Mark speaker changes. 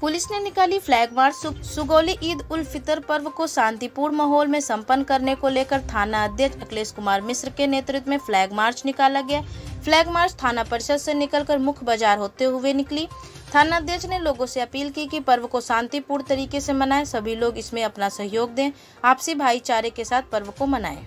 Speaker 1: Police ने निकाली flag मार्च सु, सुगौली ईद उल फितर पर्व को शांतिपूर्ण माहौल में संपन्न करने को लेकर थाना अध्यक्ष अखिलेश कुमार मिश्र के नेतृत्व में फ्लैग मार्च निकाला गया। फ्लैग मार्च थाना परिषद से निकलकर मुख्य बाज़ार होते हुए निकली। थाना अध्यक्ष ने लोगों से अपील की कि पर्व को शांतिपूर्ण तरीके से मनाएँ। सभी लोग इसमें अपना सहयोग दें। आपसी भाईचारे के साथ पर्व को मनाएँ।